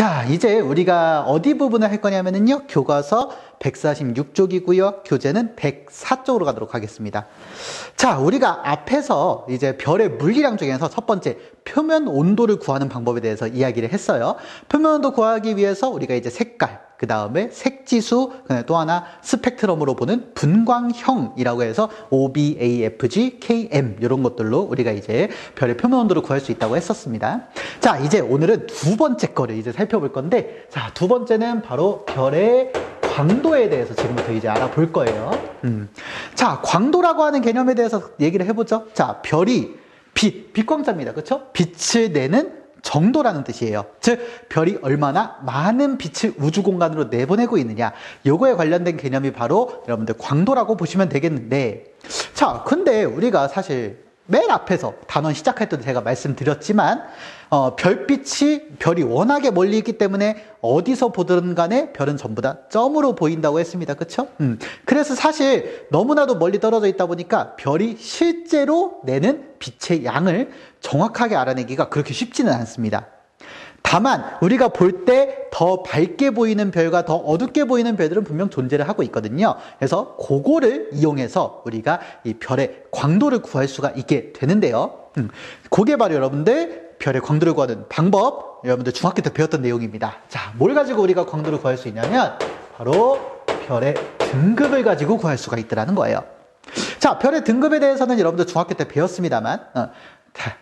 자, 이제 우리가 어디 부분을 할 거냐면요. 교과서 146쪽이고요. 교재는 104쪽으로 가도록 하겠습니다. 자, 우리가 앞에서 이제 별의 물리량 중에서 첫 번째 표면 온도를 구하는 방법에 대해서 이야기를 했어요. 표면 온도 구하기 위해서 우리가 이제 색깔, 그 다음에 색지수, 또 하나 스펙트럼으로 보는 분광형이라고 해서 OBAFG, KM 이런 것들로 우리가 이제 별의 표면 온도를 구할 수 있다고 했었습니다. 자, 이제 오늘은 두 번째 거를 이제 살펴볼 건데, 자, 두 번째는 바로 별의 광도에 대해서 지금부터 이제 알아볼 거예요. 음. 자, 광도라고 하는 개념에 대해서 얘기를 해보죠. 자, 별이 빛, 빛광자입니다. 그렇죠? 빛을 내는 정도라는 뜻이에요. 즉, 별이 얼마나 많은 빛을 우주 공간으로 내보내고 있느냐. 요거에 관련된 개념이 바로 여러분들 광도라고 보시면 되겠는데, 자, 근데 우리가 사실 맨 앞에서 단원 시작할 때도 제가 말씀드렸지만 어, 별빛이 별이 워낙에 멀리 있기 때문에 어디서 보든 간에 별은 전부 다 점으로 보인다고 했습니다. 그렇죠? 음. 그래서 사실 너무나도 멀리 떨어져 있다 보니까 별이 실제로 내는 빛의 양을 정확하게 알아내기가 그렇게 쉽지는 않습니다. 다만 우리가 볼 때 더 밝게 보이는 별과 더 어둡게 보이는 별들은 분명 존재를 하고 있거든요. 그래서 그거를 이용해서 우리가 이 별의 광도를 구할 수가 있게 되는데요. 음, 그게 바로 여러분들 별의 광도를 구하는 방법 여러분들 중학교 때 배웠던 내용입니다. 자, 뭘 가지고 우리가 광도를 구할 수 있냐면 바로 별의 등급을 가지고 구할 수가 있더라는 거예요. 자, 별의 등급에 대해서는 여러분들 중학교 때 배웠습니다만 어,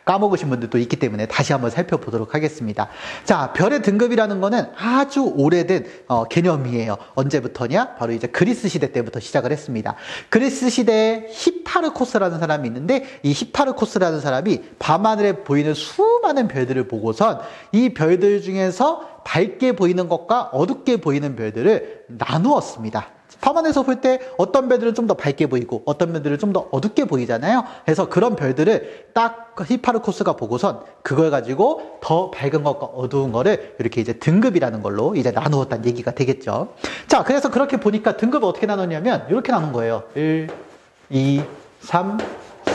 까먹으신 분들도 있기 때문에 다시 한번 살펴보도록 하겠습니다. 자, 별의 등급이라는 거는 아주 오래된 어, 개념이에요. 언제부터냐? 바로 이제 그리스 시대 때부터 시작을 했습니다. 그리스 시대에 히파르코스라는 사람이 있는데 이 히파르코스라는 사람이 밤하늘에 보이는 수많은 별들을 보고선 이 별들 중에서 밝게 보이는 것과 어둡게 보이는 별들을 나누었습니다. 밤하늘에서 볼 때 어떤 별들은 좀 더 밝게 보이고 어떤 별들은 좀 더 어둡게 보이잖아요. 그래서 그런 별들을 딱 히파르코스가 보고선 그걸 가지고 더 밝은 것과 어두운 거를 이렇게 이제 등급이라는 걸로 이제 나누었다는 얘기가 되겠죠. 자, 그래서 그렇게 보니까 등급을 어떻게 나눴냐면 이렇게 나눈 거예요. 1, 2, 3,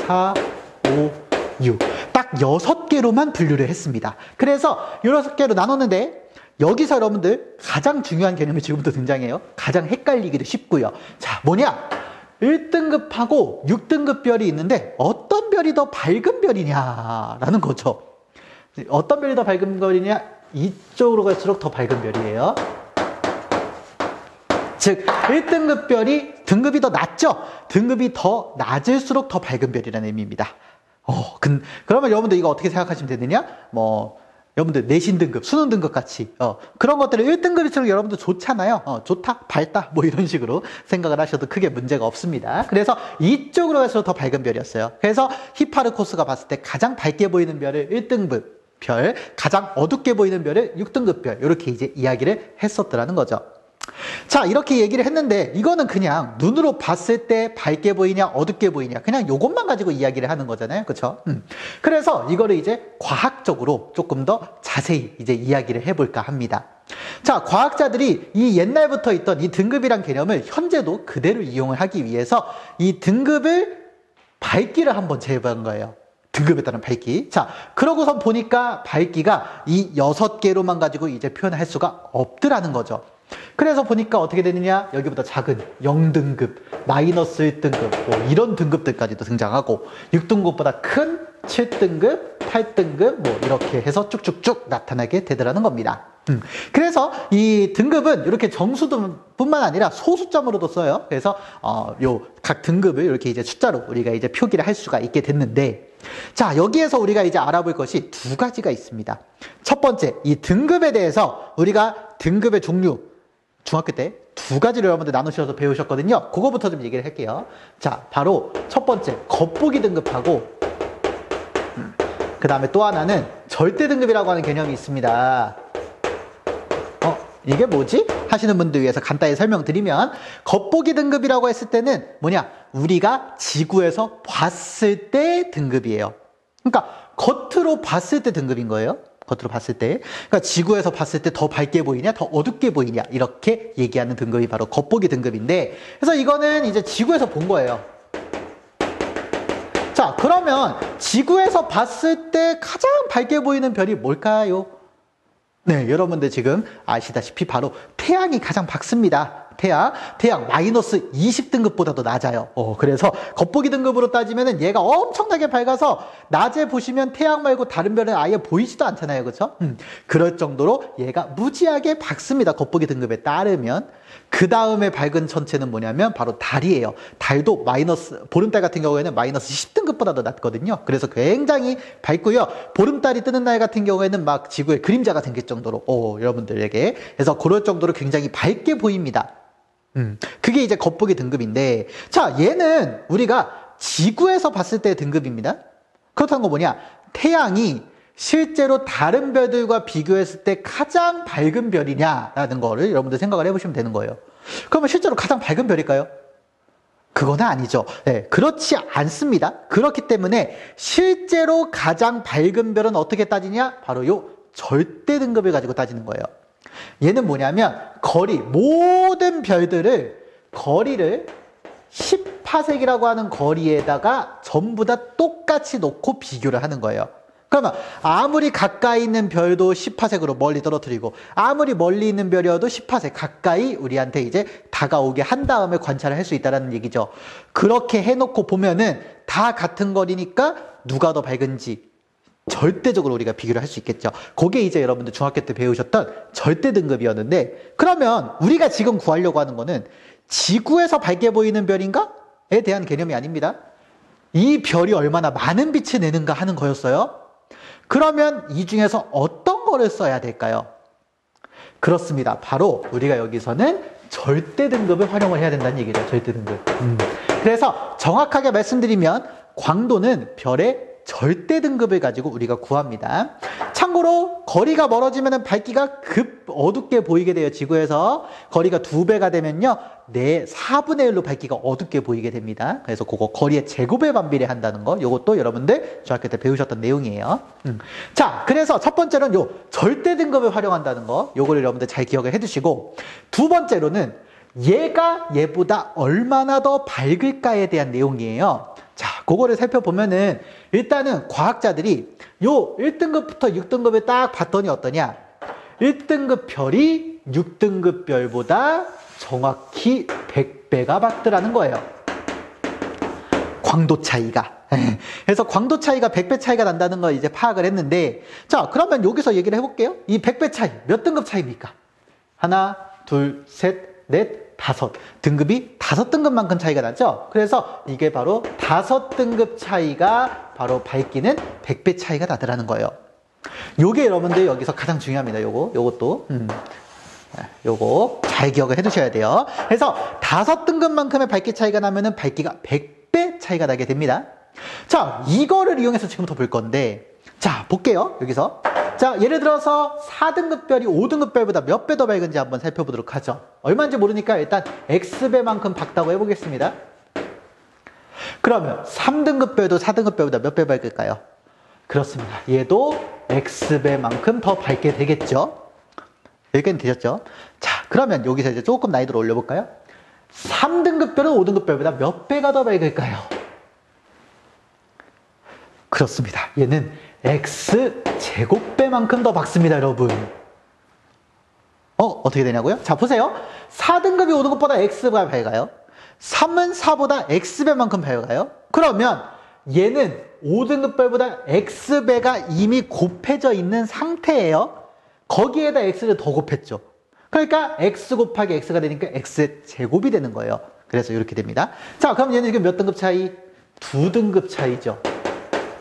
4, 5, 6. 딱 6개로만 분류를 했습니다. 그래서 6개로 나눴는데 여기서 여러분들 가장 중요한 개념이 지금부터 등장해요. 가장 헷갈리기도 쉽고요. 자, 뭐냐? 1등급하고 6등급 별이 있는데 어떤 별이 더 밝은 별이냐라는 거죠. 어떤 별이 더 밝은 별이냐? 이쪽으로 갈수록 더 밝은 별이에요. 즉 1등급 별이 등급이 더 낮죠? 등급이 더 낮을수록 더 밝은 별이라는 의미입니다. 어, 근, 그러면 여러분들 이거 어떻게 생각하시면 되느냐? 뭐 여러분들 내신 등급, 수능 등급 같이 어, 그런 것들을 1등급일수록 여러분들 좋잖아요. 어, 좋다, 밝다 뭐 이런 식으로 생각을 하셔도 크게 문제가 없습니다. 그래서 이쪽으로 갈수록 더 밝은 별이었어요. 그래서 히파르코스가 봤을 때 가장 밝게 보이는 별을 1등급 별, 가장 어둡게 보이는 별을 6등급 별 이렇게 이제 이야기를 했었더라는 거죠. 자, 이렇게 얘기를 했는데 이거는 그냥 눈으로 봤을 때 밝게 보이냐 어둡게 보이냐 그냥 요것만 가지고 이야기를 하는 거잖아요. 그렇죠? 음. 그래서 이거를 이제 과학적으로 조금 더 자세히 이제 이야기를 해 볼까 합니다. 자, 과학자들이 이 옛날부터 있던 이 등급이란 개념을 현재도 그대로 이용을 하기 위해서 이 등급을 밝기를 한번 재본 거예요. 등급에 따른 밝기. 자, 그러고선 보니까 밝기가 이 여섯 개로만 가지고 이제 표현할 수가 없더라는 거죠. 그래서 보니까 어떻게 되느냐 여기보다 작은 0등급, 마이너스 1등급 뭐 이런 등급들까지도 등장하고 6등급보다 큰 7등급, 8등급 뭐 이렇게 해서 쭉쭉쭉 나타나게 되더라는 겁니다. 음. 그래서 이 등급은 이렇게 정수뿐만 아니라 소수점으로도 써요. 그래서 어, 요 각 등급을 이렇게 이제 숫자로 우리가 이제 표기를 할 수가 있게 됐는데 자 여기에서 우리가 이제 알아볼 것이 두 가지가 있습니다. 첫 번째 이 등급에 대해서 우리가 등급의 종류 중학교 때 두 가지를 여러분들 나누셔서 배우셨거든요. 그거부터 좀 얘기를 할게요. 자, 바로 첫 번째, 겉보기 등급하고, 음, 그 다음에 또 하나는 절대 등급이라고 하는 개념이 있습니다. 어, 이게 뭐지? 하시는 분들 위해서 간단히 설명드리면, 겉보기 등급이라고 했을 때는 뭐냐? 우리가 지구에서 봤을 때 등급이에요. 그러니까, 겉으로 봤을 때 등급인 거예요. 겉으로 봤을 때 그러니까 지구에서 봤을 때 더 밝게 보이냐 더 어둡게 보이냐 이렇게 얘기하는 등급이 바로 겉보기 등급인데 그래서 이거는 이제 지구에서 본 거예요 자 그러면 지구에서 봤을 때 가장 밝게 보이는 별이 뭘까요? 네, 여러분들 지금 아시다시피 바로 태양이 가장 밝습니다. 태양, 태양 마이너스 20등급보다도 낮아요. 어, 그래서 겉보기 등급으로 따지면은 얘가 엄청나게 밝아서 낮에 보시면 태양 말고 다른 별은 아예 보이지도 않잖아요. 그렇죠? 음, 그럴 정도로 얘가 무지하게 밝습니다. 겉보기 등급에 따르면. 그 다음에 밝은 천체는 뭐냐면 바로 달이에요. 달도 마이너스, 보름달 같은 경우에는 마이너스 10등급보다도 낮거든요. 그래서 굉장히 밝고요. 보름달이 뜨는 날 같은 경우에는 막 지구에 그림자가 생길 정도로, 오, 여러분들에게. 그래서 그럴 정도로 굉장히 밝게 보입니다. 음, 그게 이제 겉보기 등급인데, 자, 얘는 우리가 지구에서 봤을 때 등급입니다. 그렇다는 거 뭐냐? 태양이 실제로 다른 별들과 비교했을 때 가장 밝은 별이냐라는 거를 여러분들 생각을 해보시면 되는 거예요. 그러면 실제로 가장 밝은 별일까요? 그거는 아니죠. 네, 그렇지 않습니다. 그렇기 때문에 실제로 가장 밝은 별은 어떻게 따지냐? 바로 요 절대 등급을 가지고 따지는 거예요. 얘는 뭐냐면 거리 모든 별들을 거리를 10파색이라고 하는 거리에다가 전부 다 똑같이 놓고 비교를 하는 거예요. 그러면 아무리 가까이 있는 별도 10파색으로 멀리 떨어뜨리고 아무리 멀리 있는 별이어도 10파색 가까이 우리한테 이제 다가오게 한 다음에 관찰을 할 수 있다는 얘기죠. 그렇게 해놓고 보면은 다 같은 거리니까 누가 더 밝은지 절대적으로 우리가 비교를 할 수 있겠죠. 그게 이제 여러분들 중학교 때 배우셨던 절대 등급이었는데 그러면 우리가 지금 구하려고 하는 거는 지구에서 밝게 보이는 별인가?에 대한 개념이 아닙니다. 이 별이 얼마나 많은 빛을 내는가 하는 거였어요. 그러면 이 중에서 어떤 거를 써야 될까요? 그렇습니다. 바로 우리가 여기서는 절대 등급을 활용을 해야 된다는 얘기죠. 절대 등급. 음. 그래서 정확하게 말씀드리면 광도는 별의 절대 등급을 가지고 우리가 구합니다. 참고로 거리가 멀어지면 밝기가 급 어둡게 보이게 돼요. 지구에서 거리가 두 배가 되면요. 내 4분의 1로 밝기가 어둡게 보이게 됩니다. 그래서 그거 거리의 제곱에 반비례 한다는 거 이것도 여러분들 중학교 때 배우셨던 내용이에요. 음. 자, 그래서 첫 번째로는 요 절대 등급을 활용한다는 거 요거를 여러분들 잘 기억을 해 두시고 두 번째로는 얘가 얘보다 얼마나 더 밝을까에 대한 내용이에요. 자, 그거를 살펴보면은 일단은 과학자들이 요 1등급부터 6등급을 딱 봤더니 어떠냐? 1등급 별이 6등급 별보다 정확히 100배가 밝더라는 거예요. 광도 차이가. 그래서 광도 차이가 100배 차이가 난다는 걸 이제 파악을 했는데, 자, 그러면 여기서 얘기를 해볼게요. 이 100배 차이, 몇 등급 차이입니까? 하나, 둘, 셋, 넷, 다섯 등급이 다섯 등급만큼 차이가 나죠. 그래서 이게 바로 다섯 등급 차이가 바로 밝기는 100배 차이가 나더라는 거예요. 요게 여러분들 여기서 가장 중요합니다. 요거 요것도 음. 요거 잘 기억을 해 두셔야 돼요. 그래서 다섯 등급만큼의 밝기 차이가 나면은 밝기가 100배 차이가 나게 됩니다. 자, 이거를 이용해서 지금부터 볼 건데 자, 볼게요. 여기서 자, 예를 들어서 4등급 별이 5등급 별보다 몇 배 더 밝은지 한번 살펴보도록 하죠. 얼마인지 모르니까 일단 X배만큼 밝다고 해보겠습니다. 그러면 3등급 별도 4등급 별보다 몇 배 밝을까요? 그렇습니다. 얘도 X배만큼 더 밝게 되겠죠? 여기까지 되셨죠? 자, 그러면 여기서 이제 조금 난이도를 올려볼까요? 3등급 별은 5등급 별보다 몇 배가 더 밝을까요? 그렇습니다. 얘는 x 제곱배만큼 더 밝습니다, 여러분. 어, 어떻게 되냐고요? 자, 보세요. 4등급이 5등급보다 x가 밝아요. 3은 4보다 x배만큼 밝아요. 그러면 얘는 5등급별보다 x배가 이미 곱해져 있는 상태예요. 거기에다 x를 더 곱했죠. 그러니까 x 곱하기 x가 되니까 x 제곱이 되는 거예요. 그래서 이렇게 됩니다. 자, 그럼 얘는 지금 몇 등급 차이? 두 등급 차이죠.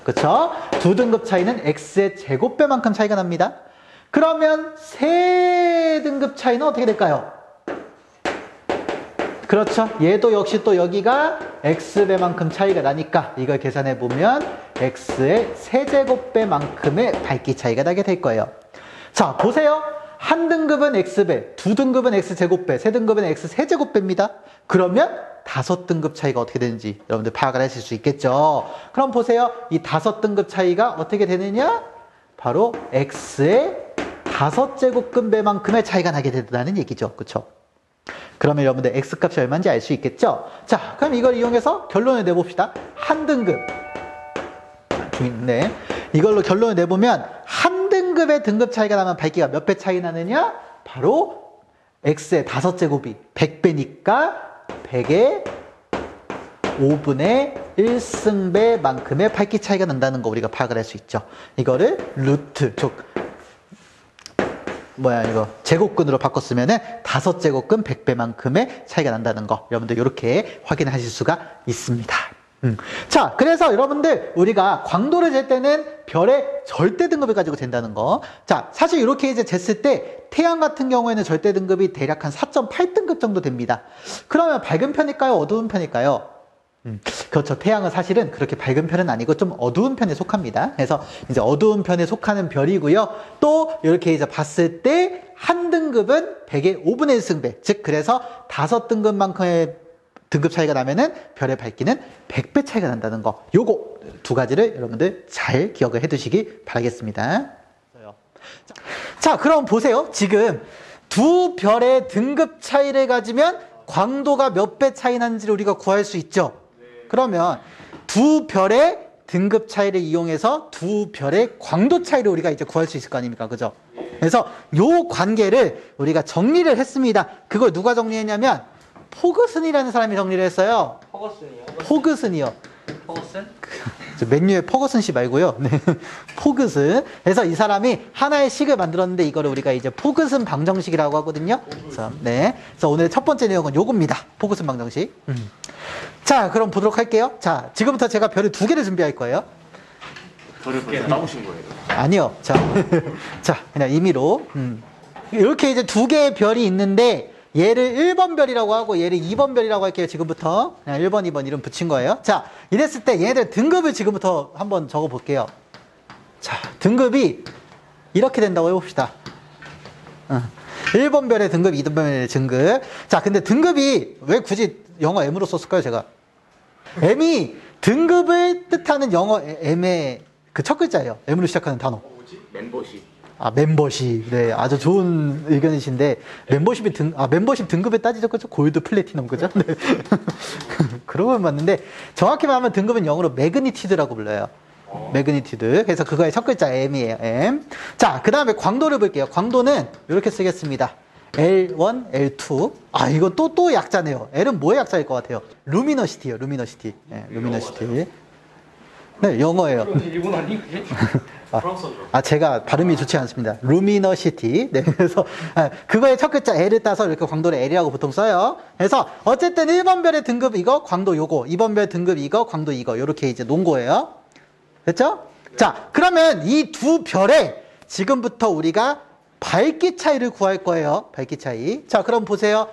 그쵸? 두 등급 차이는 x의 제곱배만큼 차이가 납니다. 그러면 세 등급 차이는 어떻게 될까요? 그렇죠. 얘도 역시 또 여기가 x배만큼 차이가 나니까 이걸 계산해 보면 x의 세제곱배만큼의 밝기 차이가 나게 될 거예요. 자, 보세요. 한 등급은 x배, 두 등급은 x제곱배, 세 등급은 x세제곱배입니다. 그러면 다섯 등급 차이가 어떻게 되는지 여러분들 파악을 하실 수 있겠죠. 그럼 보세요. 이 다섯 등급 차이가 어떻게 되느냐? 바로 x의 다섯 제곱근배만큼의 차이가 나게 된다는 얘기죠. 그렇죠? 그러면 여러분들 x 값이 얼마인지 알 수 있겠죠? 자, 그럼 이걸 이용해서 결론을 내봅시다. 한 등급. 네. 이걸로 결론을 내보면 한 등급 등급의 등급 차이가 나면 밝기가 몇 배 차이 나느냐? 바로 x의 다섯 제곱이 100배니까 100의 5분의 1승배만큼의 밝기 차이가 난다는 거 우리가 파악을 할 수 있죠. 이거를 루트, 즉 뭐야 이거 제곱근으로 바꿨으면은 다섯 제곱근 100배만큼의 차이가 난다는 거 여러분들 이렇게 확인하실 수가 있습니다. 음. 자, 그래서 여러분들 우리가 광도를 잴 때는 별의 절대 등급을 가지고 된다는 거. 자, 사실 이렇게 이제 쟀을 때 태양 같은 경우에는 절대 등급이 대략 한 4.8등급 정도 됩니다. 그러면 밝은 편일까요? 어두운 편일까요? 음, 그렇죠. 태양은 사실은 그렇게 밝은 편은 아니고 좀 어두운 편에 속합니다. 그래서 이제 어두운 편에 속하는 별이고요. 또 이렇게 이제 봤을 때 한 등급은 100의 5분의 1 승배. 즉 그래서 다섯 등급만큼의 등급 차이가 나면은 별의 밝기는 100배 차이가 난다는 거. 요거 두 가지를 여러분들 잘 기억을 해 두시기 바라겠습니다. 자, 그럼 보세요. 지금 두 별의 등급 차이를 가지면 광도가 몇 배 차이 나는지를 우리가 구할 수 있죠. 그러면 두 별의 등급 차이를 이용해서 두 별의 광도 차이를 우리가 이제 구할 수 있을 거 아닙니까? 그죠? 그래서 요 관계를 우리가 정리를 했습니다. 그걸 누가 정리했냐면 포그슨이라는 사람이 정리를 했어요. 퍼거슨이요? 포그슨이요. 퍼거슨? 저 맨유의 퍼거슨 씨 말고요. 네. 포그슨. 그래서 이 사람이 하나의 식을 만들었는데 이거를 우리가 이제 포그슨 방정식이라고 하거든요. 그래서 네. 그래서 오늘 첫 번째 내용은 요겁니다. 포그슨 방정식. 음. 자, 그럼 보도록 할게요. 자, 지금부터 제가 별을 두 개를 준비할 거예요. 저를 벌써 따오신 거예요. 아니요. 자, 자, 그냥 임의로. 음. 이렇게 이제 두 개의 별이 있는데 얘를 1번 별이라고 하고 얘를 2번 별이라고 할게요. 지금부터. 그냥 1번, 2번 이름 붙인 거예요. 자, 이랬을 때 얘들 등급을 지금부터 한번 적어 볼게요. 자, 등급이 이렇게 된다고 해봅시다. 어. 1번 별의 등급, 2번 별의 등급. 자, 근데 등급이 왜 굳이 영어 M으로 썼을까요, 제가? M이 등급을 뜻하는 영어 M의 그 첫 글자예요. M으로 시작하는 단어. 뭐지? 멤버십. 아, 멤버십. 네, 아주 좋은 의견이신데, 멤버십이 등, 아, 멤버십 등급에 따지죠. 그죠? 골드, 플래티넘, 그죠? 네. 그러고 맞는데, 정확히 말하면 등급은 영어로 magnitude라고 불러요. magnitude. 그래서 그거의 첫 글자 M이에요. M. 자, 그 다음에 광도를 볼게요. 광도는 이렇게 쓰겠습니다. L1, L2. 아, 이거 또, 또 약자네요. L은 뭐의 약자일 것 같아요? luminosity요, luminosity. 네, luminosity. 네, 영어예요. 일본 아니 그게? 프랑스어죠. 아, 제가 발음이 좋지 않습니다. luminosity. 네, 그래서, 아, 그거의 첫 글자 L을 따서 이렇게 광도를 L이라고 보통 써요. 그래서, 어쨌든 1번 별의 등급 이거, 광도 요거. 2번 별 등급 이거, 광도 이거. 요렇게 이제 놓은 거예요. 됐죠? 자, 그러면 이 두 별의 지금부터 우리가 밝기 차이를 구할 거예요. 밝기 차이. 자, 그럼 보세요.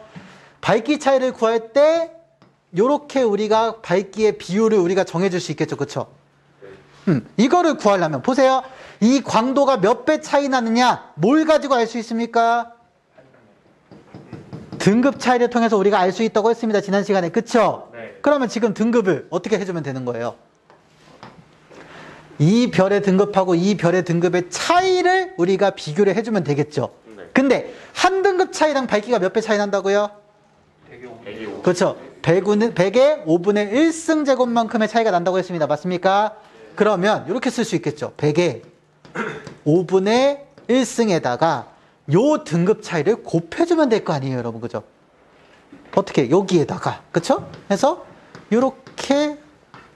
밝기 차이를 구할 때, 요렇게 우리가 밝기의 비율을 우리가 정해줄 수 있겠죠. 그쵸? 음, 이거를 구하려면 보세요. 이 광도가 몇 배 차이 나느냐? 뭘 가지고 알 수 있습니까? 등급 차이를 통해서 우리가 알 수 있다고 했습니다. 지난 시간에. 그쵸? 네. 그러면 지금 등급을 어떻게 해주면 되는 거예요? 이 별의 등급하고 이 별의 등급의 차이를 우리가 비교를 해주면 되겠죠. 네. 근데 한 등급 차이랑 밝기가 몇 배 차이 난다고요? 되게 오. 애기 오. 그렇죠. 100은, 100의 5분의 1승 제곱만큼의 차이가 난다고 했습니다. 맞습니까? 그러면 이렇게 쓸 수 있겠죠. 100의 5분의 1승에다가 요 등급 차이를 곱해주면 될 거 아니에요, 여러분. 그죠? 어떻게? 여기에다가. 그쵸? 해서 이렇게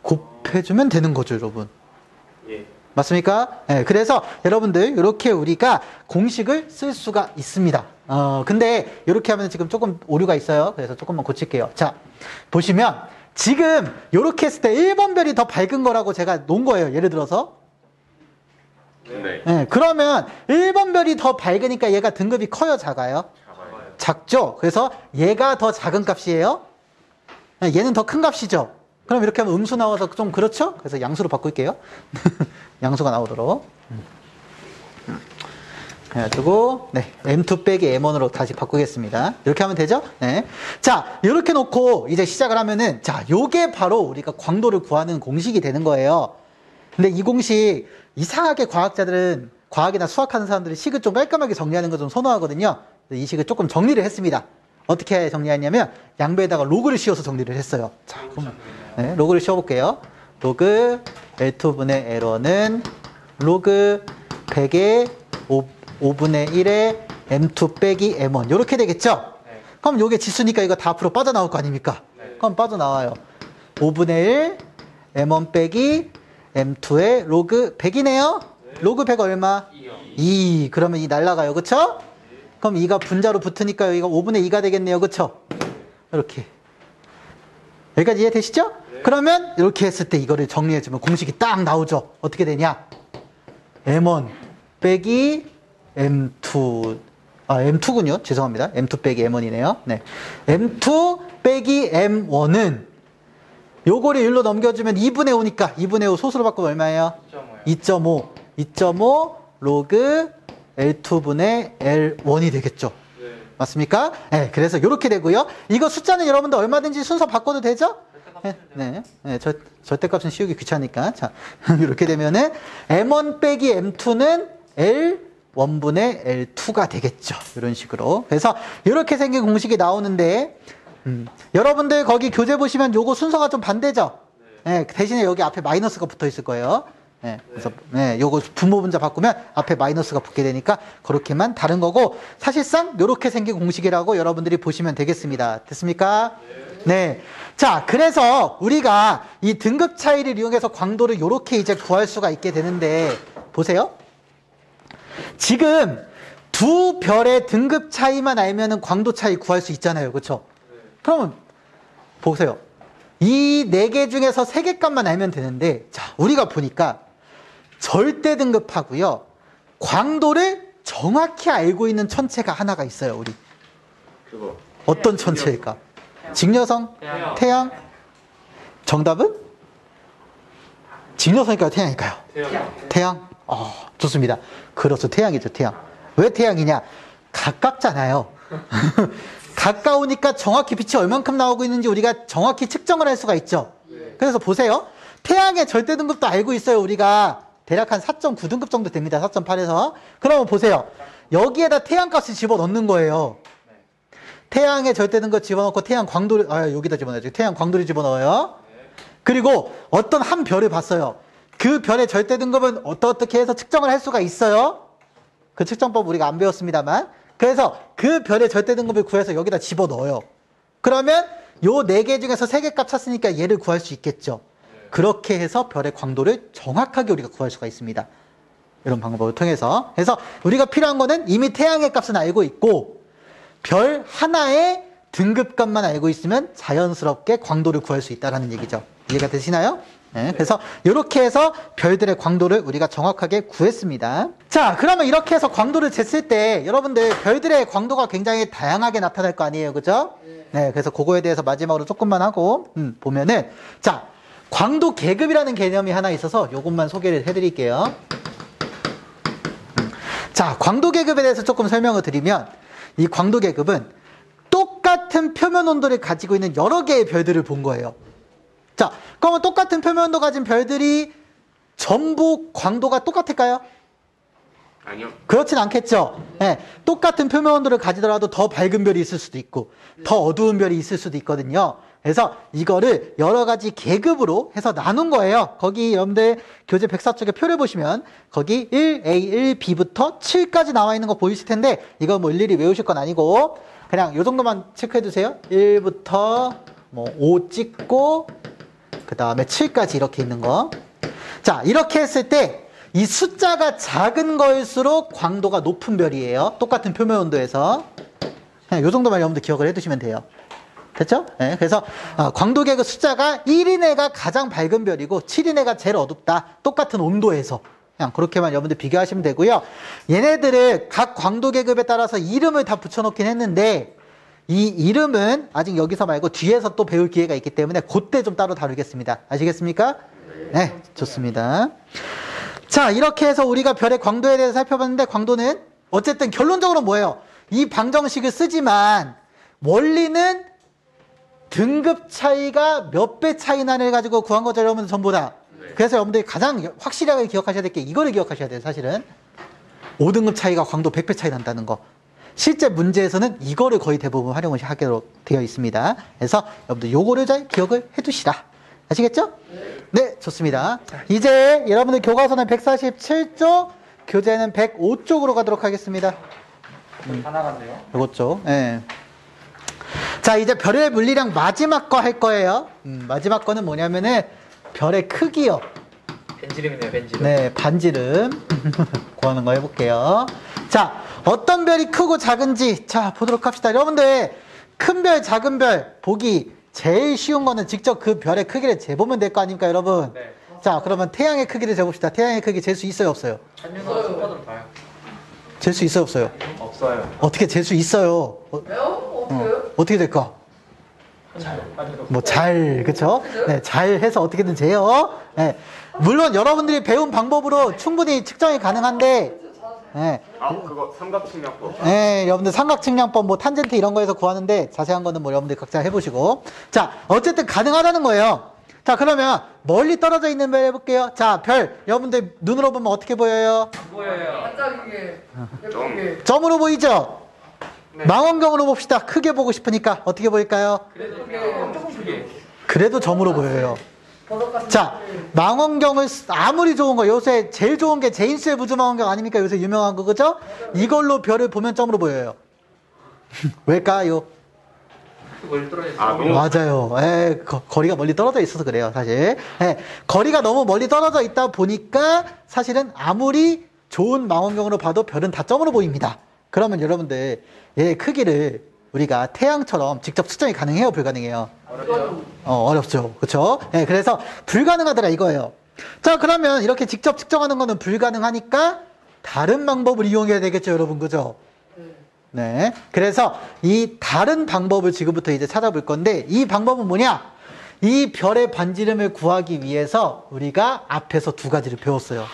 곱해주면 되는 거죠, 여러분. 예. 맞습니까? 예, 그래서 여러분들 이렇게 우리가 공식을 쓸 수가 있습니다. 어, 근데 이렇게 하면 지금 조금 오류가 있어요. 그래서 조금만 고칠게요. 자, 보시면 지금 이렇게 했을 때 1번 별이 더 밝은 거라고 제가 놓은 거예요. 예를 들어서. 네. 예, 그러면 1번 별이 더 밝으니까 얘가 등급이 커요, 작아요? 잡아요. 작죠? 그래서 얘가 더 작은 값이에요? 예, 얘는 더 큰 값이죠? 그럼 이렇게 하면 음수 나와서 좀 그렇죠? 그래서 양수로 바꿀게요. 양수가 나오도록. 음. 그래가지고, 네. M2 빼기 M1으로 다시 바꾸겠습니다. 이렇게 하면 되죠? 네. 자, 이렇게 놓고 이제 시작을 하면은, 자, 요게 바로 우리가 광도를 구하는 공식이 되는 거예요. 근데 이 공식, 이상하게 과학자들은, 과학이나 수학하는 사람들이 식을 좀 깔끔하게 정리하는 거좀 선호하거든요. 이 식을 조금 정리를 했습니다. 어떻게 정리했냐면, 양변에다가 로그를 씌워서 정리를 했어요. 자, 그럼, 네, 로그를 씌워볼게요. 로그 L2분의 L1은 로그 100의 5, 5분의 1에 M2 빼기 M1 이렇게 되겠죠? 네. 그럼 요게 지수니까 이거 다 앞으로 빠져나올 거 아닙니까? 네. 그럼 빠져나와요. 5분의 1 M1 빼기 M2의 로그 100이네요. 로그 100 얼마? 2요. 2. 그러면 이 날라가요. 그쵸? 그럼 2가 분자로 붙으니까 여기가 5분의 2가 되겠네요. 그쵸? 이렇게. 여기까지 이해되시죠? 그러면 이렇게 했을 때 이거를 정리해주면 공식이 딱 나오죠. 어떻게 되냐? M1 빼기 M2. 아, M2군요. 죄송합니다. M2 빼기 M1이네요. 네. M2 빼기 M1은 요거를 1로 넘겨주면 2분의 5니까 2분의 5 소수로 바꾸면 얼마예요? 2.5요. 2.5. 2.5 로그 L2분의 L1이 되겠죠. 네. 맞습니까? 네, 그래서 이렇게 되고요. 이거 숫자는 여러분들 얼마든지 순서 바꿔도 되죠? 네, 네, 네, 절, 절대값은 씌우기 귀찮으니까. 자, 이렇게 되면은 M1 빼기 M2는 L1분의 L2가 되겠죠. 이런 식으로. 그래서 이렇게 생긴 공식이 나오는데, 음, 여러분들 거기 교재 보시면 요거 순서가 좀 반대죠? 네, 대신에 여기 앞에 마이너스가 붙어 있을 거예요. 네, 그래서 네, 요거 분모 분자 바꾸면 앞에 마이너스가 붙게 되니까 그렇게만 다른 거고 사실상 요렇게 생긴 공식이라고 여러분들이 보시면 되겠습니다. 됐습니까? 네. 자, 그래서 우리가 이 등급 차이를 이용해서 광도를 요렇게 이제 구할 수가 있게 되는데 보세요. 지금 두 별의 등급 차이만 알면은 광도 차이 구할 수 있잖아요. 그렇죠? 그러면 보세요. 이 네 개 중에서 세 개 값만 알면 되는데, 자, 우리가 보니까 절대 등급하고요. 광도를 정확히 알고 있는 천체가 하나가 있어요, 우리. 그거. 어떤 천체일까? 직녀성? 태양. 태양? 정답은? 직녀성일까요? 태양일까요? 태양. 태양? 어, 좋습니다. 그렇죠. 태양이죠, 태양. 왜 태양이냐? 가깝잖아요. 가까우니까 정확히 빛이 얼만큼 나오고 있는지 우리가 정확히 측정을 할 수가 있죠. 그래서 보세요. 태양의 절대 등급도 알고 있어요, 우리가. 대략 한 4.9등급 정도 됩니다. 4.8에서. 그러면 보세요. 여기에다 태양 값을 집어 넣는 거예요. 태양의 절대 등급 집어넣고 태양 광도를, 아, 여기다 집어넣어야죠. 태양 광도를 집어넣어요. 그리고 어떤 한 별을 봤어요. 그 별의 절대 등급은 어떻게 해서 측정을 할 수가 있어요. 그 측정법 우리가 안 배웠습니다만. 그래서 그 별의 절대 등급을 구해서 여기다 집어 넣어요. 그러면 요 네 개 중에서 세 개 값 찾으니까 얘를 구할 수 있겠죠. 그렇게 해서 별의 광도를 정확하게 우리가 구할 수가 있습니다. 이런 방법을 통해서. 그래서 우리가 필요한 거는 이미 태양의 값은 알고 있고 별 하나의 등급값만 알고 있으면 자연스럽게 광도를 구할 수 있다라는 얘기죠. 이해가 되시나요? 네, 그래서 이렇게 해서 별들의 광도를 우리가 정확하게 구했습니다. 자, 그러면 이렇게 해서 광도를 쟀을 때 여러분들 별들의 광도가 굉장히 다양하게 나타날 거 아니에요, 그죠? 네, 그래서 그거에 대해서 마지막으로 조금만 하고 음, 보면은 자, 광도 계급이라는 개념이 하나 있어서 이것만 소개를 해드릴게요. 자, 광도 계급에 대해서 조금 설명을 드리면 이 광도 계급은 똑같은 표면 온도를 가지고 있는 여러 개의 별들을 본 거예요. 자, 그러면 똑같은 표면 온도 가진 별들이 전부 광도가 똑같을까요? 아니요. 그렇진 않겠죠. 예, 똑같은 표면 온도를 가지더라도 더 밝은 별이 있을 수도 있고 더 어두운 별이 있을 수도 있거든요. 그래서 이거를 여러 가지 계급으로 해서 나눈 거예요. 거기 여러분들 교재 104 쪽에 표를 보시면 거기 1A, 1B부터 7까지 나와 있는 거 보이실 텐데 이거 뭐 일일이 외우실 건 아니고 그냥 요 정도만 체크해 두세요. 1부터 뭐 5 찍고 그 다음에 7까지 이렇게 있는 거. 자, 이렇게 했을 때 이 숫자가 작은 거일수록 광도가 높은 별이에요. 똑같은 표면 온도에서. 그냥 요 정도만 여러분들 기억을 해 두시면 돼요. 됐죠? 네, 그래서 아, 광도 계급 숫자가 1인 애가 가장 밝은 별이고 7인 애가 제일 어둡다. 똑같은 온도에서. 그냥 그렇게만 여러분들 비교하시면 되고요. 얘네들을 각 광도 계급에 따라서 이름을 다 붙여놓긴 했는데 이 이름은 아직 여기서 말고 뒤에서 또 배울 기회가 있기 때문에 그때 좀 따로 다루겠습니다. 아시겠습니까? 네, 좋습니다. 자, 이렇게 해서 우리가 별의 광도에 대해서 살펴봤는데 광도는 어쨌든 결론적으로 뭐예요? 이 방정식을 쓰지만 원리는 등급 차이가 몇 배 차이 나를 가지고 구한 거죠, 여러분들 전부 다. 그래서 여러분들이 가장 확실하게 기억하셔야 될 게 이거를 기억하셔야 돼요, 사실은. 5등급 차이가 광도 100배 차이 난다는 거. 실제 문제에서는 이거를 거의 대부분 활용을 하기로 되어 있습니다. 그래서 여러분들 요거를 잘 기억을 해 두시라. 아시겠죠? 네, 좋습니다. 이제 여러분들 교과서는 147조 교재는 105쪽으로 가도록 하겠습니다. 다 나갔네요. 이것죠. 예. 자, 이제 별의 물리량 마지막 거 할 거예요. 음, 마지막 거는 뭐냐면은 별의 크기요. 벤지름이네요, 벤지름. 네, 반지름 구하는 거 해볼게요. 자, 어떤 별이 크고 작은지 자 보도록 합시다. 여러분들 큰 별, 작은 별 보기 제일 쉬운 거는 직접 그 별의 크기를 재보면 될 거 아닙니까, 여러분? 네. 자, 그러면 태양의 크기를 재봅시다. 태양의 크기 잴 수 있어요, 없어요? 잴 수 있어요, 없어요? 없어요. 어떻게 잴 수 있어요? 어? 어? 어떻게 될까? 잘. 만들어. 뭐 잘, 그쵸? 네, 잘 해서 어떻게든 재요. 네. 물론 여러분들이 배운 방법으로 충분히 측정이 가능한데, 네. 아 그거 삼각측량법. 네, 여러분들 삼각측량법, 뭐 탄젠트 이런 거에서 구하는데 자세한 거는 뭐 여러분들 각자 해보시고. 자, 어쨌든 가능하다는 거예요. 자, 그러면 멀리 떨어져 있는 별 해볼게요. 자, 별. 여러분들 눈으로 보면 어떻게 보여요? 안 보여요. 반짝이게 예쁘게 점으로 보이죠? 네. 망원경으로 봅시다. 크게 보고 싶으니까 어떻게 보일까요? 그래도 그냥 조금 크게. 그래도 점으로 보여요. 자, 망원경을 쓰- 아무리 좋은 거 요새 제일 좋은 게 제임스의 우주 망원경 아닙니까? 요새 유명한 거 그죠? 이걸로 별을 보면 점으로 보여요. 왜일까요? 있어. 아, 맞아요. 에, 거, 거리가 멀리 떨어져 있어서 그래요, 사실. 에, 거리가 너무 멀리 떨어져 있다 보니까 사실은 아무리 좋은 망원경으로 봐도 별은 다 점으로 보입니다. 그러면 여러분들 얘 크기를 우리가 태양처럼 직접 측정이 가능해요, 불가능해요? 어렵죠. 어, 어렵죠. 그쵸? 네, 그래서 불가능하더라 이거예요. 자, 그러면 이렇게 직접 측정하는 거는 불가능하니까 다른 방법을 이용해야 되겠죠, 여러분. 그죠? 네. 그래서 이 다른 방법을 지금부터 이제 찾아볼 건데 이 방법은 뭐냐? 이 별의 반지름을 구하기 위해서 우리가 앞에서 두 가지를 배웠어요.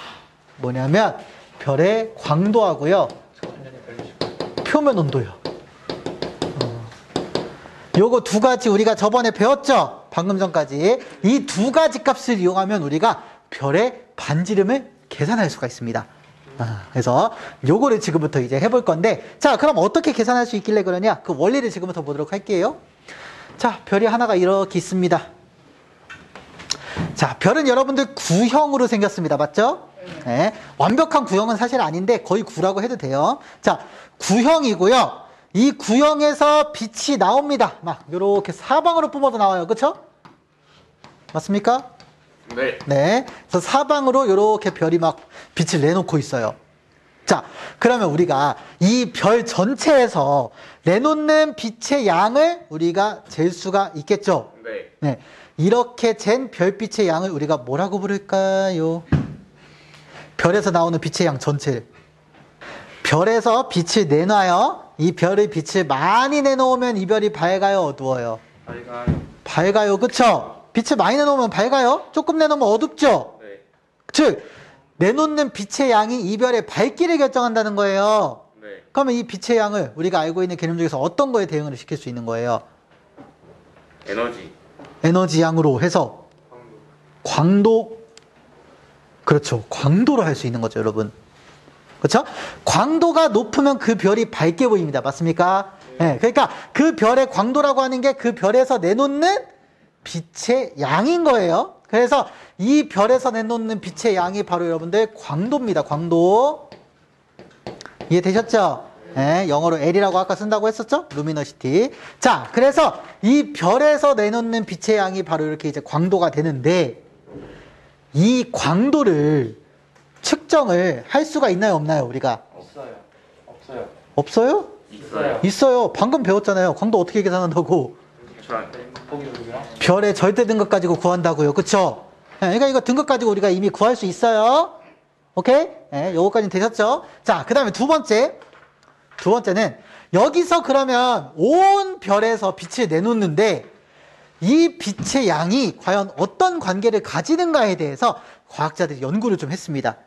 뭐냐면 별의 광도하고요. 표면 온도요. 어. 요거 두 가지 우리가 저번에 배웠죠? 방금 전까지. 이 두 가지 값을 이용하면 우리가 별의 반지름을 계산할 수가 있습니다. 아, 그래서 요거를 지금부터 이제 해볼 건데, 자, 그럼 어떻게 계산할 수 있길래 그러냐? 그 원리를 지금부터 보도록 할게요. 자, 별이 하나가 이렇게 있습니다. 자, 별은 여러분들 구형으로 생겼습니다. 맞죠? 네. 완벽한 구형은 사실 아닌데 거의 구라고 해도 돼요. 자, 구형이고요. 이 구형에서 빛이 나옵니다. 막 이렇게 사방으로 뿜어져 나와요. 그렇죠? 맞습니까? 네. 네. 그래서 사방으로 이렇게 별이 막 빛을 내놓고 있어요. 자, 그러면 우리가 이 별 전체에서 내놓는 빛의 양을 우리가 잴 수가 있겠죠? 네. 네. 이렇게 잰 별빛의 양을 우리가 뭐라고 부를까요? 별에서 나오는 빛의 양 전체. 별에서 빛을 내놔요. 이 별의 빛을 많이 내놓으면 이 별이 밝아요, 어두워요? 밝아요. 밝아요, 그쵸? 빛을 많이 내놓으면 밝아요? 조금 내놓으면 어둡죠? 네. 즉, 내놓는 빛의 양이 이 별의 밝기를 결정한다는 거예요. 네. 그러면 이 빛의 양을 우리가 알고 있는 개념 중에서 어떤 거에 대응을 시킬 수 있는 거예요? 에너지. 에너지 양으로 해서 광도 그렇죠 광도로 할 수 있는 거죠 여러분 그렇죠 광도가 높으면 그 별이 밝게 보입니다 맞습니까 네. 그러니까 그 별의 광도라고 하는 게 그 별에서 내놓는 빛의 양인 거예요 그래서 이 별에서 내놓는 빛의 양이 바로 여러분들 광도입니다 광도 이해되셨죠? 네, 영어로 L이라고 아까 쓴다고 했었죠? 루미너시티. 자, 그래서 이 별에서 내놓는 빛의 양이 바로 이렇게 이제 광도가 되는데 이 광도를 측정을 할 수가 있나요, 없나요, 우리가? 없어요. 없어요. 없어요? 있어요. 있어요. 방금 배웠잖아요. 광도 어떻게 계산한다고? 별의 절대 등급 가지고 구한다고요. 그쵸? 네, 그러니까 이거 등급 가지고 우리가 이미 구할 수 있어요. 오케이? 네, 요거까지는 되셨죠? 자, 그 다음에 두 번째. 두 번째는 여기서 그러면 온 별에서 빛을 내놓는데 이 빛의 양이 과연 어떤 관계를 가지는가에 대해서 과학자들이 연구를 좀 했습니다.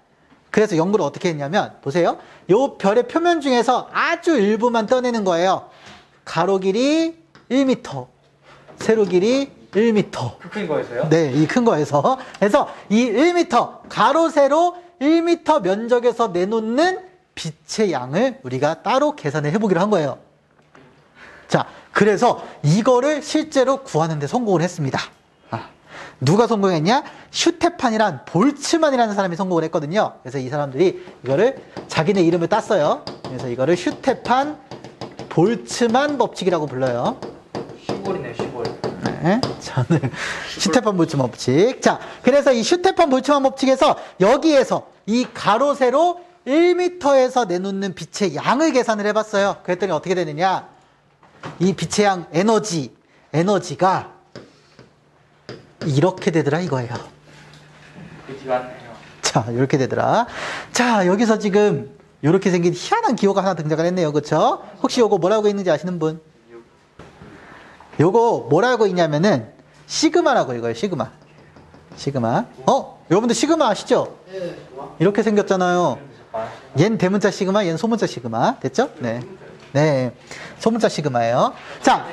그래서 연구를 어떻게 했냐면 보세요. 요 별의 표면 중에서 아주 일부만 떠내는 거예요. 가로 길이 1m, 세로 길이 1m. 그큰 거에서요? 네, 이 큰 거에서. 그래서 이 1m, 가로, 세로 1m 면적에서 내놓는 빛의 양을 우리가 따로 계산을 해보기로 한 거예요. 자, 그래서 이거를 실제로 구하는 데 성공을 했습니다. 아, 누가 성공했냐? 슈테판이란 볼츠만이라는 사람이 성공을 했거든요. 그래서 이 사람들이 이거를 자기네 이름을 땄어요. 그래서 이거를 슈테판 볼츠만 법칙이라고 불러요. 시골이네 시골. 네, 저는 슈테판 볼츠만 법칙. 자, 그래서 이 슈테판 볼츠만 법칙에서 여기에서 이 가로 세로 1m에서 내놓는 빛의 양을 계산을 해봤어요. 그랬더니 어떻게 되느냐? 이 빛의 양 에너지, 에너지가 이렇게 되더라 이거예요. 자, 이렇게 되더라. 자, 여기서 지금 이렇게 생긴 희한한 기호가 하나 등장을 했네요. 그쵸? 혹시 요거 뭐라고 있는지 아시는 분? 요거 뭐라고 있냐면은 시그마라고 이거예요. 시그마. 시그마. 어? 여러분들 시그마 아시죠? 네. 이렇게 생겼잖아요. 아, 얜 대문자 시그마, 얜 소문자 시그마. 됐죠? 네. 네. 소문자 시그마예요. 자.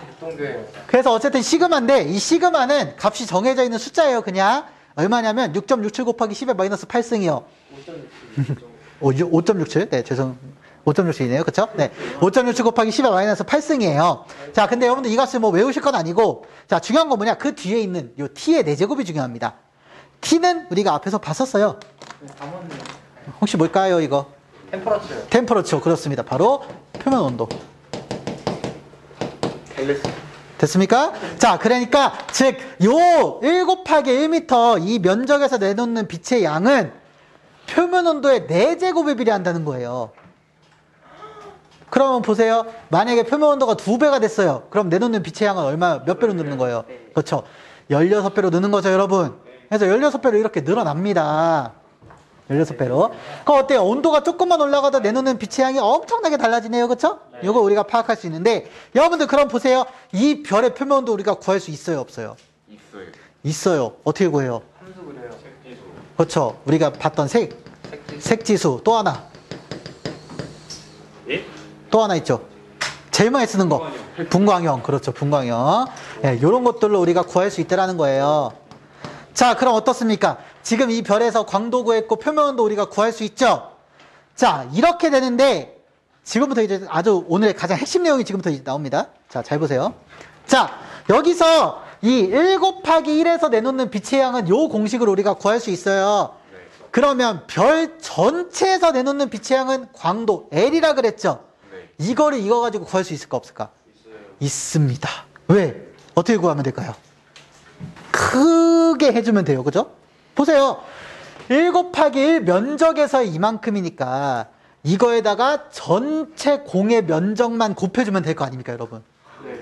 그래서 어쨌든 시그마인데 이 시그마는 값이 정해져 있는 숫자예요. 그냥 얼마냐면 6.67 곱하기 10의 마이너스 8승이요. 5.67? 네, 죄송. 5.67이네요. 그쵸? 네. 5.67 곱하기 10의 마이너스 8승이에요. 자, 근데 여러분들 이 값을 뭐 외우실 건 아니고, 자, 중요한 건 뭐냐? 그 뒤에 있는 요 t의 4제곱이 중요합니다. t는 우리가 앞에서 봤었어요. 다 맞네. 혹시 뭘까요, 이거? 템퍼러처요. 템퍼러처. 그렇습니다. 바로 표면 온도. 됐습니까? 자, 그러니까, 즉, 요 1 곱하기 1m 이 면적에서 내놓는 빛의 양은 표면 온도의 4제곱에 비례한다는 거예요. 그러면 보세요. 만약에 표면 온도가 2배가 됐어요. 그럼 내놓는 빛의 양은 얼마, 몇 배로 느는 거예요? 그렇죠. 16배로 느는 거죠, 여러분. 그래서 16배로 이렇게 늘어납니다. 16배로. 그 어때요? 온도가 조금만 올라가도 내놓는 빛의 양이 엄청나게 달라지네요. 그렇죠? 이거 우리가 파악할 수 있는데 여러분들 그럼 보세요. 이 별의 표면 온도 우리가 구할 수 있어요, 없어요? 있어요. 있어요. 어떻게 구해요? 함수 그래요. 색지수. 그렇죠. 우리가 봤던 색, 색지. 색지수 또 하나. 예? 또 하나 있죠. 제일 많이 쓰는 거. 분광형. 그렇죠. 분광형. 예, 요런 것들로 우리가 구할 수 있다라는 거예요. 자, 그럼 어떻습니까? 지금 이 별에서 광도 구했고 표면온도 우리가 구할 수 있죠? 자, 이렇게 되는데 지금부터 이제 아주 오늘의 가장 핵심 내용이 지금부터 이제 나옵니다. 자, 잘 보세요. 자, 여기서 이1 곱하기 1에서 내놓는 빛의 양은 요 공식으로 우리가 구할 수 있어요. 네. 그러면 별 전체에서 내놓는 빛의 양은 광도 L이라 그랬죠? 네. 이거를 이거 가지고 구할 수 있을까 없을까? 있어요. 있습니다. 왜? 어떻게 구하면 될까요? 크게 해주면 돼요. 그죠? 보세요. 1 곱하기 1 면적에서 이만큼이니까 이거에다가 전체 공의 면적만 곱해주면 될 거 아닙니까, 여러분? 네.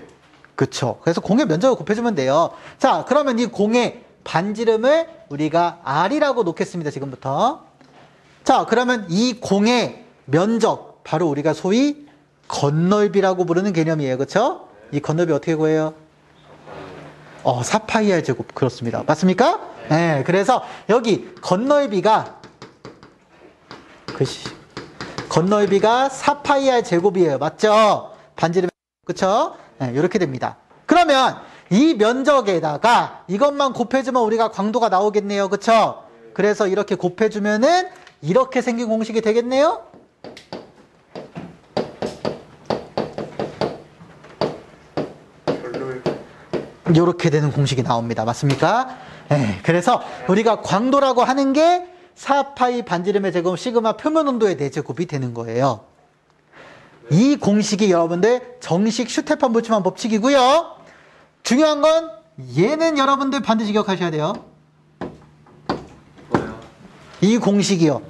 그쵸. 그래서 공의 면적을 곱해주면 돼요. 자, 그러면 이 공의 반지름을 우리가 R이라고 놓겠습니다, 지금부터. 자, 그러면 이 공의 면적, 바로 우리가 소위 건넓이라고 부르는 개념이에요. 그쵸? 이 건넓이 어떻게 구해요? 어, 4파이R 제곱. 그렇습니다. 맞습니까? 네. 그래서 여기 건넓이가, 글씨, 건넓이가 4파이R 제곱이에요. 맞죠? 반지름, 그쵸? 네, 이렇게 됩니다. 그러면 이 면적에다가 이것만 곱해주면 우리가 광도가 나오겠네요. 그쵸? 그래서 이렇게 곱해주면은 이렇게 생긴 공식이 되겠네요? 별로일. 이렇게 되는 공식이 나옵니다. 맞습니까? 예, 그래서 우리가 광도라고 하는 게 4파이 반지름의 제곱 시그마 표면 온도의 4제곱이 되는 거예요. 이 공식이 여러분들 정식 슈테판 볼츠만 법칙이고요. 중요한 건 얘는 여러분들 반드시 기억하셔야 돼요. 이 공식이요.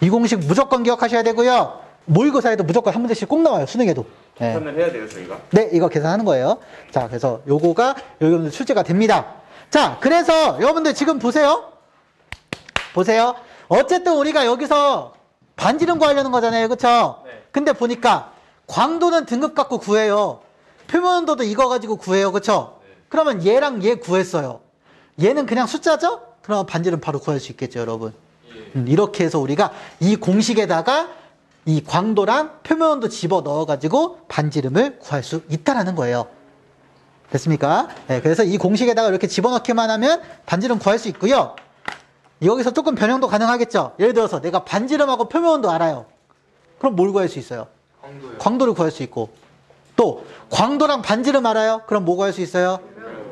이 공식 무조건 기억하셔야 되고요. 모의고사에도 무조건 한 문제씩 꼭 나와요. 수능에도. 예. 계산을 해야 돼요, 저희가. 네, 이거 계산하는 거예요. 자, 그래서 요거가 여러분들 출제가 됩니다. 자, 그래서 여러분들 지금 보세요. 보세요. 어쨌든 우리가 여기서 반지름 구하려는 거잖아요. 그쵸? 네. 근데 보니까 광도는 등급 갖고 구해요. 표면 온도도 이거 가지고 구해요. 그쵸? 그러면 얘랑 얘 구했어요. 얘는 그냥 숫자죠? 그럼 반지름 바로 구할 수 있겠죠, 여러분. 음, 이렇게 해서 우리가 이 공식에다가 이 광도랑 표면 온도 집어 넣어가지고 반지름을 구할 수 있다라는 거예요. 됐습니까? 네, 그래서 이 공식에다가 이렇게 집어넣기만 하면 반지름 구할 수 있고요. 여기서 조금 변형도 가능하겠죠. 예를 들어서 내가 반지름하고 표면 온도 알아요. 그럼 뭘 구할 수 있어요? 광도요. 광도를 구할 수 있고 또 광도랑 반지름 알아요? 그럼 뭐 구할 수 있어요?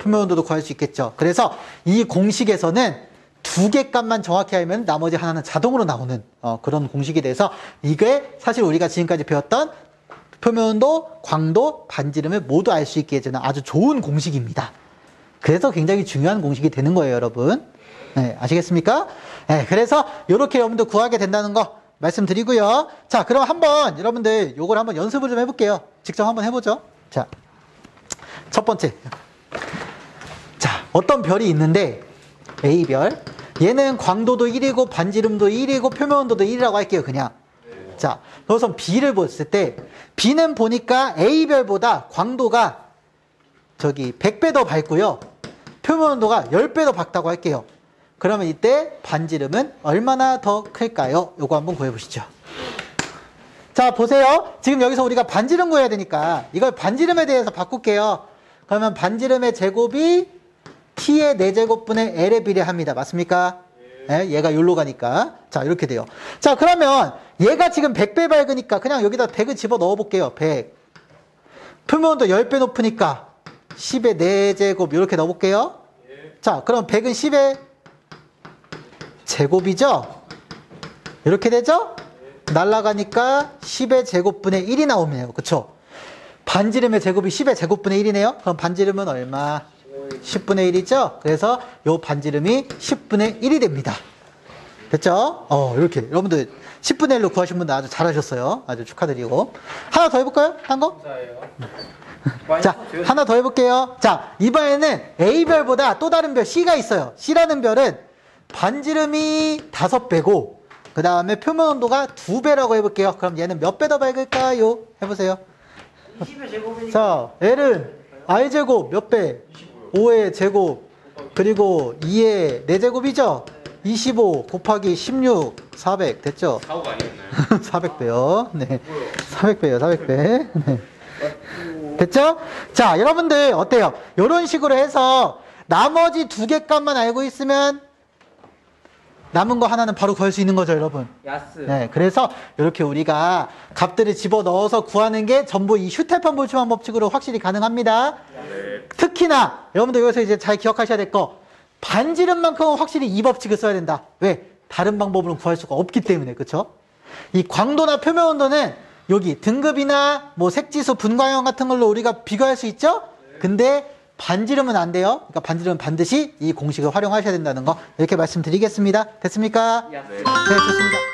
표면 온도도 구할 수 있겠죠. 그래서 이 공식에서는 두 개 값만 정확히 알면 나머지 하나는 자동으로 나오는 어, 그런 공식이 돼서 이게 사실 우리가 지금까지 배웠던 표면 온도, 광도, 반지름을 모두 알 수 있게 해주는 아주 좋은 공식입니다. 그래서 굉장히 중요한 공식이 되는 거예요, 여러분. 네, 아시겠습니까? 네, 그래서 이렇게 여러분들 구하게 된다는 거 말씀드리고요. 자, 그럼 한번 여러분들 요걸 한번 연습을 좀 해볼게요. 직접 한번 해보죠. 자, 첫 번째. 자, 어떤 별이 있는데 A별. 얘는 광도도 1이고 반지름도 1이고 표면 온도도 1이라고 할게요, 그냥. 자, 그래서 B를 봤을 때 B는 보니까 A별보다 광도가 저기 100배 더 밝고요. 표면 온도가 10배 더 밝다고 할게요. 그러면 이때 반지름은 얼마나 더 클까요? 요거 한번 구해 보시죠. 자, 보세요. 지금 여기서 우리가 반지름 구해야 되니까 이걸 반지름에 대해서 바꿀게요. 그러면 반지름의 제곱이 t의 4제곱분의 l에 비례합니다. 맞습니까? 예, 얘가 여기로 가니까. 자, 이렇게 돼요. 자, 그러면 얘가 지금 100배 밝으니까 그냥 여기다 100을 집어 넣어 볼게요. 100. 표면 온도 10배 높으니까 10의 4제곱 이렇게 넣어 볼게요. 자, 그럼 100은 10의 제곱이죠? 이렇게 되죠? 날라가니까 10의 제곱분의 1이 나오네요. 그쵸? 반지름의 제곱이 10의 제곱분의 1이네요. 그럼 반지름은 얼마? 10분의 1이죠? 그래서 요 반지름이 10분의 1이 됩니다. 됐죠? 어, 이렇게. 여러분들 10분의 1로 구하신 분들 아주 잘하셨어요. 아주 축하드리고. 하나 더 해볼까요? 한 거? 자, 하나 더 해볼게요. 자, 이번에는 A별보다 또 다른 별 C가 있어요. C라는 별은 반지름이 다섯 배고, 그 다음에 표면 온도가 두 배라고 해볼게요. 그럼 얘는 몇 배 더 밝을까요? 해보세요. 20의 제곱이니까 자, L은 R제곱 몇 배? 5의 제곱, 그리고 2의 4제곱이죠? 25 곱하기 16, 400. 됐죠? 사고가 아니었나요? 400배요. 네. 400배요, 400배. 네. 됐죠? 자, 여러분들 어때요? 이런 식으로 해서 나머지 두 개 값만 알고 있으면 남은 거 하나는 바로 구할 수 있는 거죠, 여러분. 야스. 네, 그래서 이렇게 우리가 값들을 집어 넣어서 구하는 게 전부 이 슈테판 볼츠만 법칙으로 확실히 가능합니다. 네. 특히나 여러분들 여기서 이제 잘 기억하셔야 될 거 반지름 만큼은 확실히 이 법칙을 써야 된다. 왜? 다른 방법으로는 구할 수가 없기 때문에 그렇죠? 이 광도나 표면 온도는 여기 등급이나 뭐 색지수 분광형 같은 걸로 우리가 비교할 수 있죠? 근데 반지름은 안 돼요. 그러니까 반지름은 반드시 이 공식을 활용하셔야 된다는 거 이렇게 말씀드리겠습니다. 됐습니까? 야스. 네, 좋습니다.